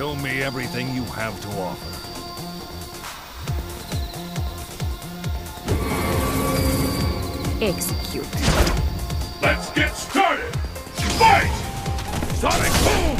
Show me everything you have to offer. Execute. Let's get started! Fight! Sonic Boom!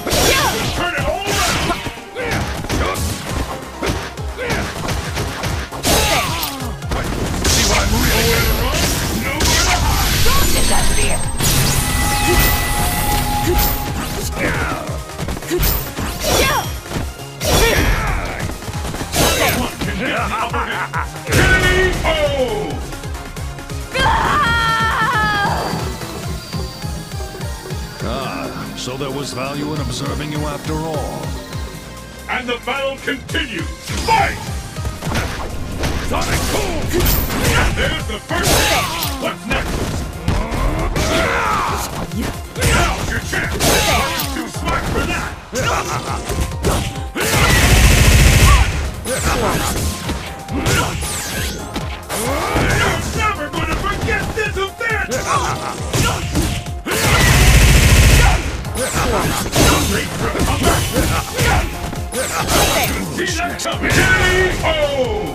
K.O. Ah, so there was value in observing you after all. And the battle continues. Fight! Sonic Boom! K.O.